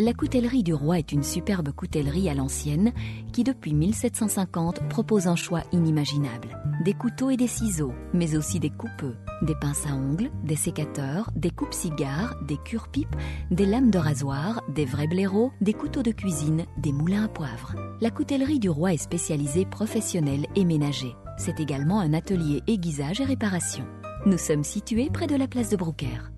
La coutellerie du roi est une superbe coutellerie à l'ancienne qui depuis 1750 propose un choix inimaginable. Des couteaux et des ciseaux, mais aussi des coupeux, des pinces à ongles, des sécateurs, des coupes-cigares, des cure-pipes, des lames de rasoir, des vrais blaireaux, des couteaux de cuisine, des moulins à poivre. La coutellerie du roi est spécialisée professionnelle et ménager. C'est également un atelier aiguisage et réparation. Nous sommes situés près de la place de Brouckère.